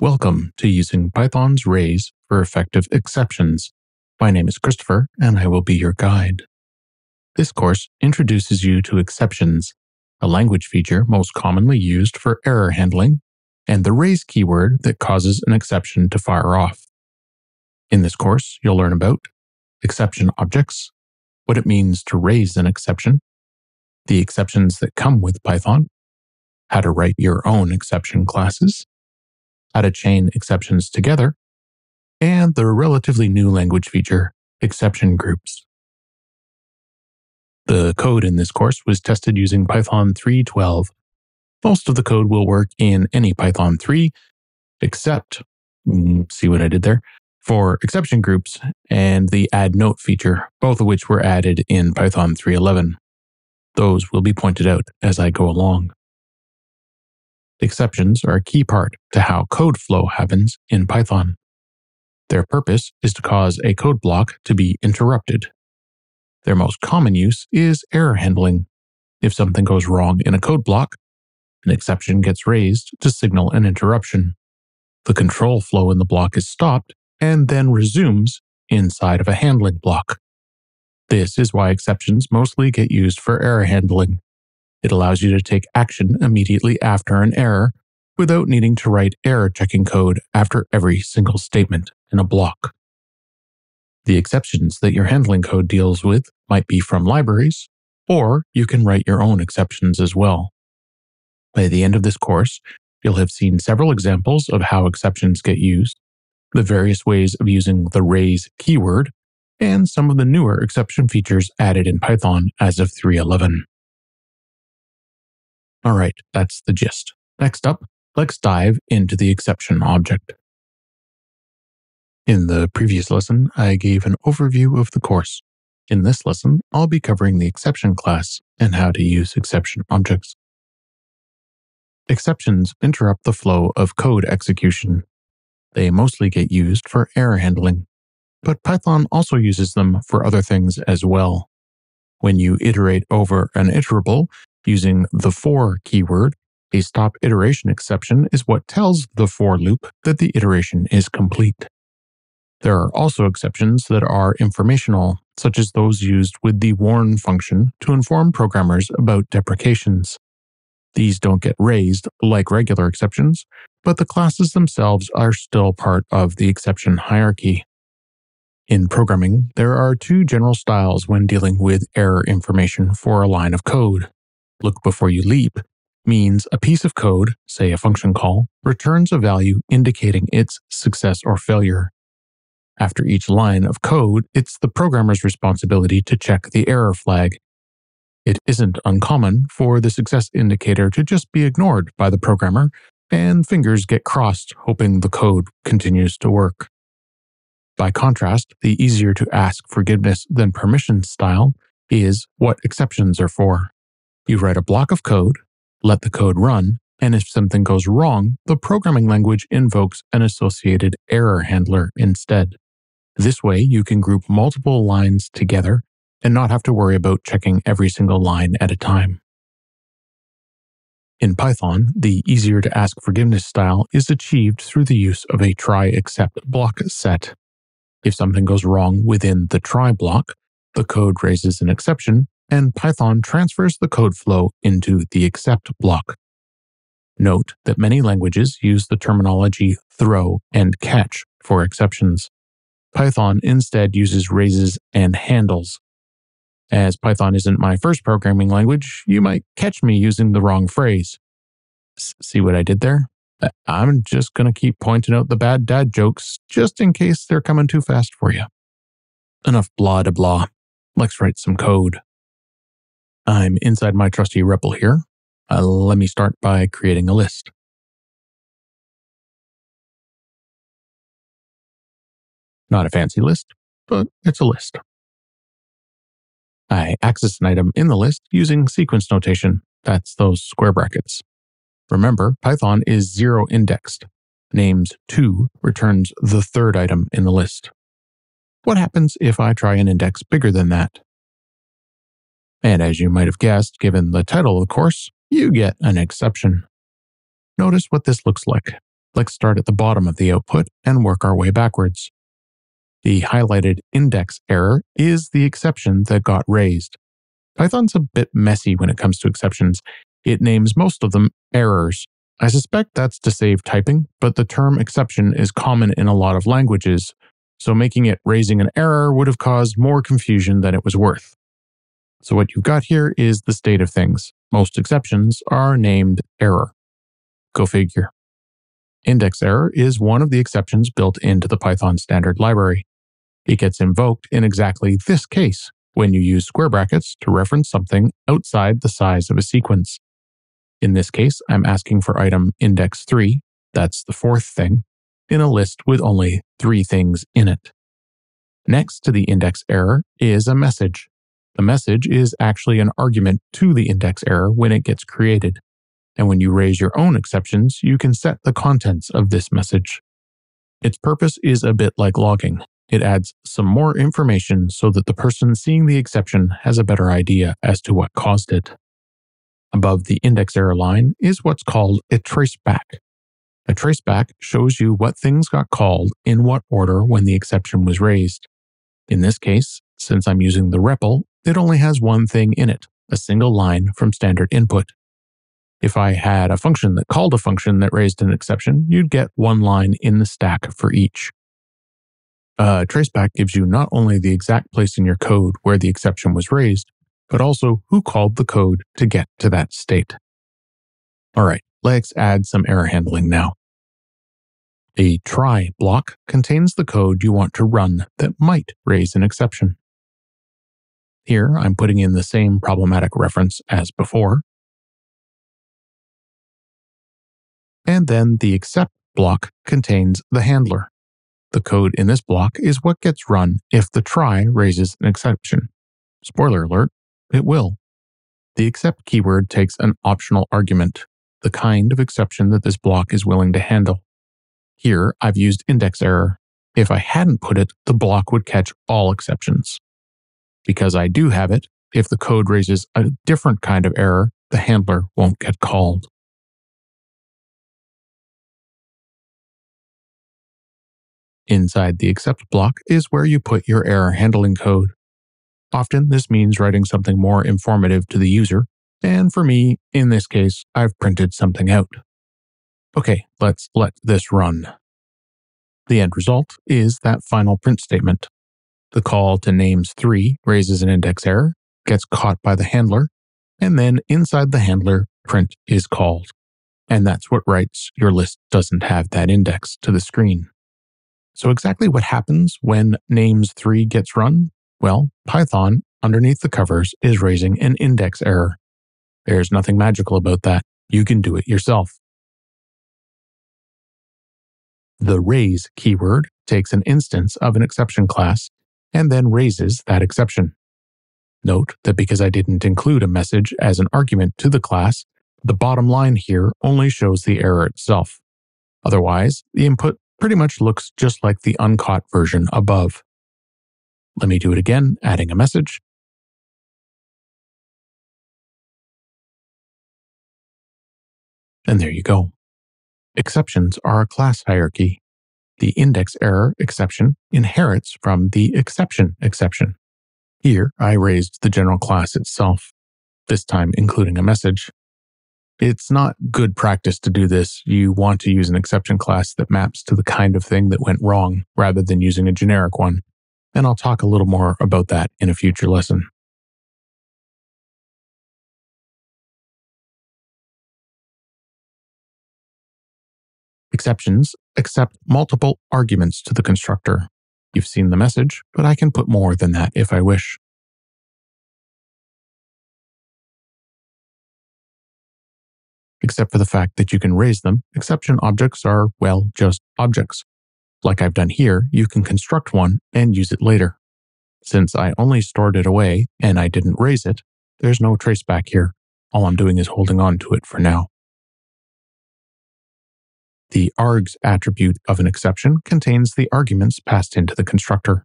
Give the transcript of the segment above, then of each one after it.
Welcome to using Python's Raise for effective exceptions. My name is Christopher, and I will be your guide. This course introduces you to exceptions, a language feature most commonly used for error handling, and the raise keyword that causes an exception to fire off. In this course, you'll learn about exception objects, what it means to raise an exception, the exceptions that come with Python, how to write your own exception classes, how to chain exceptions together, and the relatively new language feature, exception groups. The code in this course was tested using Python 3.12. Most of the code will work in any Python 3, except, mm, see what I did there, for exception groups and the add note feature, both of which were added in Python 3.11. Those will be pointed out as I go along. Exceptions are a key part to how code flow happens in Python. Their purpose is to cause a code block to be interrupted. Their most common use is error handling. If something goes wrong in a code block, an exception gets raised to signal an interruption. The control flow in the block is stopped and then resumes inside of a handling block. This is why exceptions mostly get used for error handling. It allows you to take action immediately after an error without needing to write error checking code after every single statement in a block. The exceptions that your handling code deals with might be from libraries, or you can write your own exceptions as well. By the end of this course, you'll have seen several examples of how exceptions get used, the various ways of using the raise keyword, and some of the newer exception features added in Python as of 3.11. All right, that's the gist. Next up, let's dive into the exception object. In the previous lesson, I gave an overview of the course. In this lesson, I'll be covering the exception class and how to use exception objects. Exceptions interrupt the flow of code execution. They mostly get used for error handling, but Python also uses them for other things as well. When you iterate over an iterable, Using the for keyword, a stop iteration exception is what tells the for loop that the iteration is complete. There are also exceptions that are informational, such as those used with the warn function to inform programmers about deprecations. These don't get raised like regular exceptions, but the classes themselves are still part of the exception hierarchy. In programming, there are two general styles when dealing with error information for a line of code look before you leap means a piece of code, say a function call, returns a value indicating its success or failure. After each line of code, it's the programmer's responsibility to check the error flag. It isn't uncommon for the success indicator to just be ignored by the programmer, and fingers get crossed hoping the code continues to work. By contrast, the easier to ask forgiveness than permission style is what exceptions are for. You write a block of code, let the code run, and if something goes wrong, the programming language invokes an associated error handler instead. This way, you can group multiple lines together and not have to worry about checking every single line at a time. In Python, the easier to ask forgiveness style is achieved through the use of a try except block set. If something goes wrong within the try block, the code raises an exception and Python transfers the code flow into the except block. Note that many languages use the terminology throw and catch for exceptions. Python instead uses raises and handles. As Python isn't my first programming language, you might catch me using the wrong phrase. See what I did there? Uh, I'm just going to keep pointing out the bad dad jokes just in case they're coming too fast for you. Enough blah de blah. Let's write some code. I'm inside my trusty REPL here. Uh, let me start by creating a list. Not a fancy list, but it's a list. I access an item in the list using sequence notation. That's those square brackets. Remember, Python is zero indexed. Names 2 returns the third item in the list. What happens if I try an index bigger than that? And as you might have guessed, given the title of the course, you get an exception. Notice what this looks like. Let's start at the bottom of the output and work our way backwards. The highlighted index error is the exception that got raised. Python's a bit messy when it comes to exceptions. It names most of them errors. I suspect that's to save typing, but the term exception is common in a lot of languages, so making it raising an error would have caused more confusion than it was worth. So what you've got here is the state of things. Most exceptions are named error. Go figure. Index error is one of the exceptions built into the Python standard library. It gets invoked in exactly this case when you use square brackets to reference something outside the size of a sequence. In this case, I'm asking for item index 3, that's the fourth thing, in a list with only three things in it. Next to the index error is a message. The message is actually an argument to the index error when it gets created. And when you raise your own exceptions, you can set the contents of this message. Its purpose is a bit like logging. It adds some more information so that the person seeing the exception has a better idea as to what caused it. Above the index error line is what's called a traceback. A traceback shows you what things got called in what order when the exception was raised. In this case, since I'm using the REPL, it only has one thing in it, a single line from standard input. If I had a function that called a function that raised an exception, you'd get one line in the stack for each. A traceback gives you not only the exact place in your code where the exception was raised, but also who called the code to get to that state. All right, let's add some error handling now. A try block contains the code you want to run that might raise an exception. Here, I'm putting in the same problematic reference as before. And then the except block contains the handler. The code in this block is what gets run if the try raises an exception. Spoiler alert, it will. The except keyword takes an optional argument, the kind of exception that this block is willing to handle. Here, I've used index error. If I hadn't put it, the block would catch all exceptions. Because I do have it, if the code raises a different kind of error, the handler won't get called. Inside the except block is where you put your error handling code. Often this means writing something more informative to the user, and for me, in this case, I've printed something out. Okay, let's let this run. The end result is that final print statement. The call to names 3 raises an index error, gets caught by the handler, and then inside the handler, print is called. And that's what writes your list doesn't have that index to the screen. So exactly what happens when names 3 gets run? Well, Python, underneath the covers, is raising an index error. There's nothing magical about that. You can do it yourself. The raise keyword takes an instance of an exception class and then raises that exception. Note that because I didn't include a message as an argument to the class, the bottom line here only shows the error itself. Otherwise, the input pretty much looks just like the uncaught version above. Let me do it again, adding a message. And there you go. Exceptions are a class hierarchy the index error exception inherits from the exception exception. Here, I raised the general class itself, this time including a message. It's not good practice to do this. You want to use an exception class that maps to the kind of thing that went wrong rather than using a generic one. And I'll talk a little more about that in a future lesson. Exceptions accept multiple arguments to the constructor. You've seen the message, but I can put more than that if I wish. Except for the fact that you can raise them, exception objects are, well, just objects. Like I've done here, you can construct one and use it later. Since I only stored it away and I didn't raise it, there's no traceback here. All I'm doing is holding on to it for now. The args attribute of an exception contains the arguments passed into the constructor.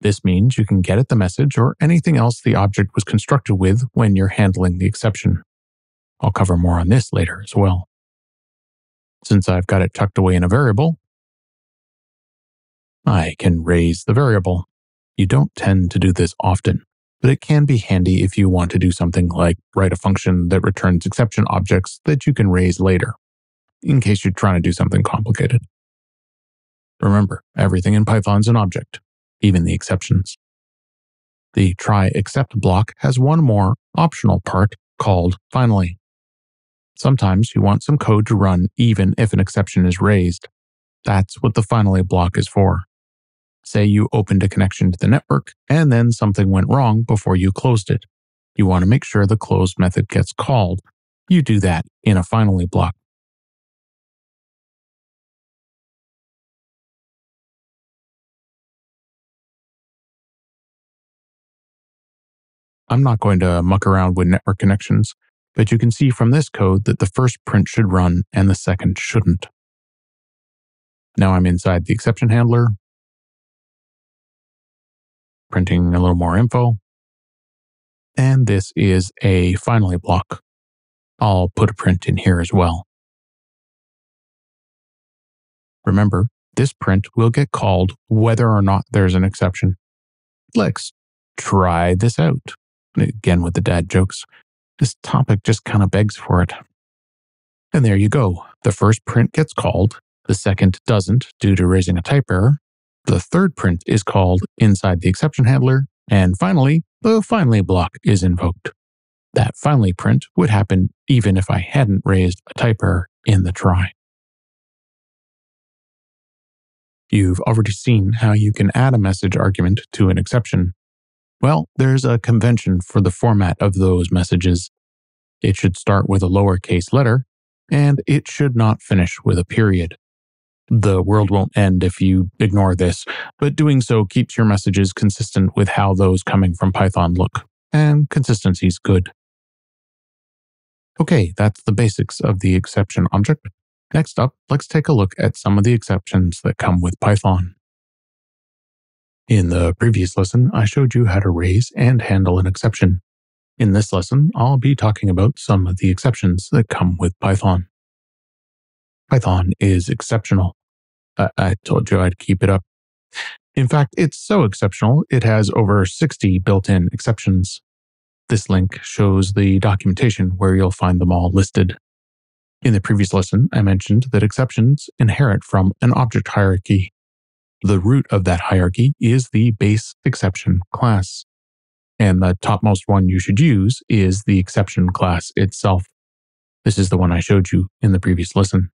This means you can get at the message or anything else the object was constructed with when you're handling the exception. I'll cover more on this later as well. Since I've got it tucked away in a variable, I can raise the variable. You don't tend to do this often, but it can be handy if you want to do something like write a function that returns exception objects that you can raise later, in case you're trying to do something complicated. Remember, everything in Python's an object, even the exceptions. The try except block has one more optional part called finally. Sometimes you want some code to run even if an exception is raised. That's what the finally block is for. Say you opened a connection to the network and then something went wrong before you closed it. You want to make sure the closed method gets called. You do that in a finally block. I'm not going to muck around with network connections, but you can see from this code that the first print should run and the second shouldn't. Now I'm inside the exception handler, printing a little more info. And this is a finally block. I'll put a print in here as well. Remember, this print will get called whether or not there's an exception. Let's try this out. Again with the dad jokes. This topic just kind of begs for it. And there you go. The first print gets called, the second doesn't due to raising a type error. The third print is called inside the exception handler. And finally, the finally block is invoked. That finally print would happen even if I hadn't raised a type error in the try. You've already seen how you can add a message argument to an exception well, there's a convention for the format of those messages. It should start with a lowercase letter, and it should not finish with a period. The world won't end if you ignore this, but doing so keeps your messages consistent with how those coming from Python look, and consistency's good. Okay, that's the basics of the exception object. Next up, let's take a look at some of the exceptions that come with Python. In the previous lesson, I showed you how to raise and handle an exception. In this lesson, I'll be talking about some of the exceptions that come with Python. Python is exceptional. I, I told you I'd keep it up. In fact, it's so exceptional, it has over 60 built in exceptions. This link shows the documentation where you'll find them all listed. In the previous lesson, I mentioned that exceptions inherit from an object hierarchy the root of that hierarchy is the base exception class. And the topmost one you should use is the exception class itself. This is the one I showed you in the previous lesson.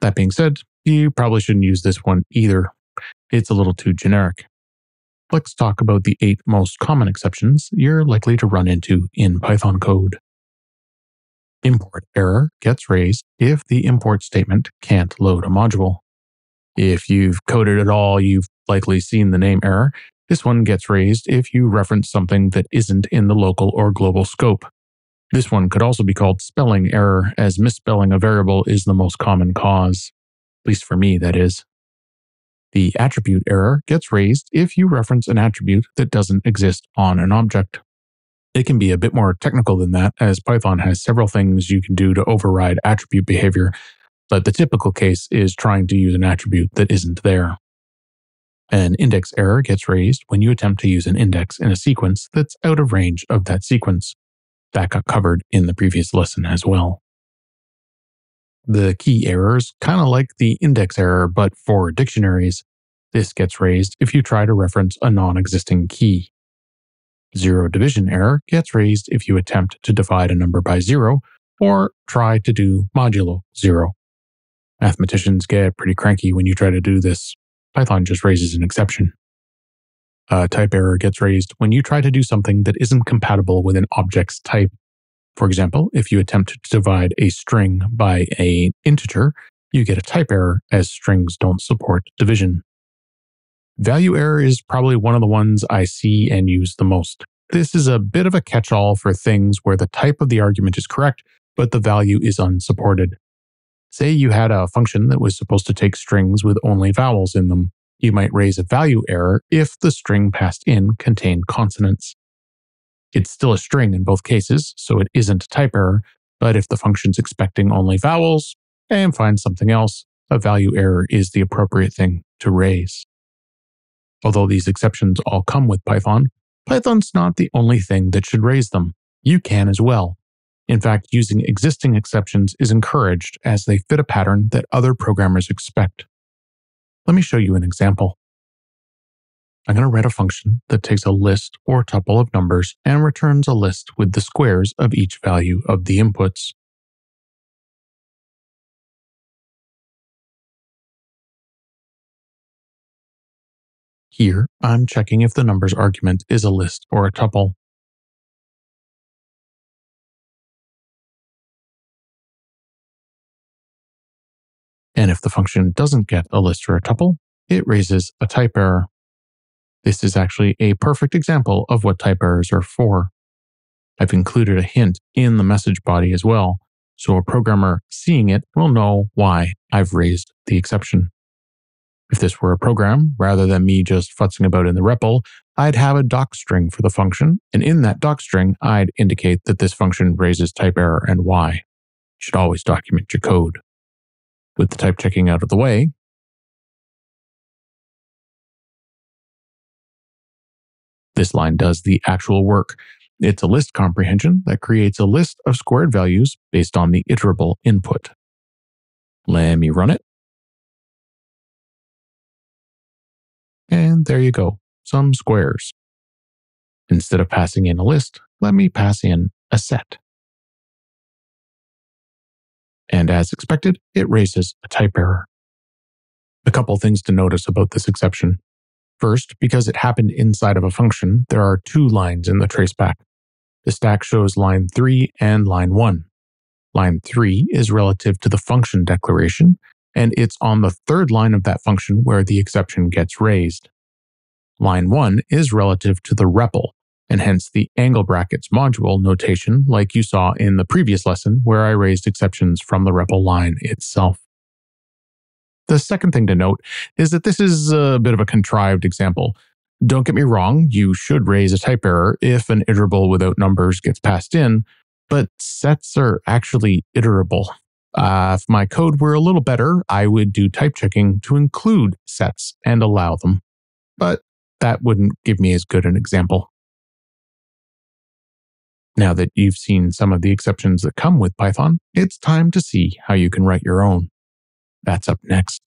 That being said, you probably shouldn't use this one either. It's a little too generic. Let's talk about the eight most common exceptions you're likely to run into in Python code. Import error gets raised if the import statement can't load a module. If you've coded at all, you've likely seen the name error. This one gets raised if you reference something that isn't in the local or global scope. This one could also be called spelling error, as misspelling a variable is the most common cause. At least for me, that is. The attribute error gets raised if you reference an attribute that doesn't exist on an object. It can be a bit more technical than that, as Python has several things you can do to override attribute behavior but the typical case is trying to use an attribute that isn't there. An index error gets raised when you attempt to use an index in a sequence that's out of range of that sequence. That got covered in the previous lesson as well. The key error is kind of like the index error, but for dictionaries. This gets raised if you try to reference a non existing key. Zero division error gets raised if you attempt to divide a number by zero or try to do modulo zero. Mathematicians get pretty cranky when you try to do this. Python just raises an exception. A type error gets raised when you try to do something that isn't compatible with an object's type. For example, if you attempt to divide a string by an integer, you get a type error as strings don't support division. Value error is probably one of the ones I see and use the most. This is a bit of a catch all for things where the type of the argument is correct, but the value is unsupported. Say you had a function that was supposed to take strings with only vowels in them. You might raise a value error if the string passed in contained consonants. It's still a string in both cases, so it isn't a type error, but if the function's expecting only vowels, and finds something else, a value error is the appropriate thing to raise. Although these exceptions all come with Python, Python's not the only thing that should raise them. You can as well. In fact, using existing exceptions is encouraged as they fit a pattern that other programmers expect. Let me show you an example. I'm going to write a function that takes a list or tuple of numbers and returns a list with the squares of each value of the inputs. Here, I'm checking if the numbers argument is a list or a tuple. And if the function doesn't get a list or a tuple, it raises a type error. This is actually a perfect example of what type errors are for. I've included a hint in the message body as well, so a programmer seeing it will know why I've raised the exception. If this were a program, rather than me just futzing about in the REPL, I'd have a doc string for the function, and in that doc string, I'd indicate that this function raises type error and why. You should always document your code. With the type checking out of the way, this line does the actual work. It's a list comprehension that creates a list of squared values based on the iterable input. Let me run it. And there you go, some squares. Instead of passing in a list, let me pass in a set and as expected, it raises a type error. A couple things to notice about this exception. First, because it happened inside of a function, there are two lines in the traceback. The stack shows line 3 and line 1. Line 3 is relative to the function declaration, and it's on the third line of that function where the exception gets raised. Line 1 is relative to the REPL, and hence the angle brackets module notation like you saw in the previous lesson where I raised exceptions from the REPL line itself. The second thing to note is that this is a bit of a contrived example. Don't get me wrong, you should raise a type error if an iterable without numbers gets passed in, but sets are actually iterable. Uh, if my code were a little better, I would do type checking to include sets and allow them. But that wouldn't give me as good an example. Now that you've seen some of the exceptions that come with Python, it's time to see how you can write your own. That's up next.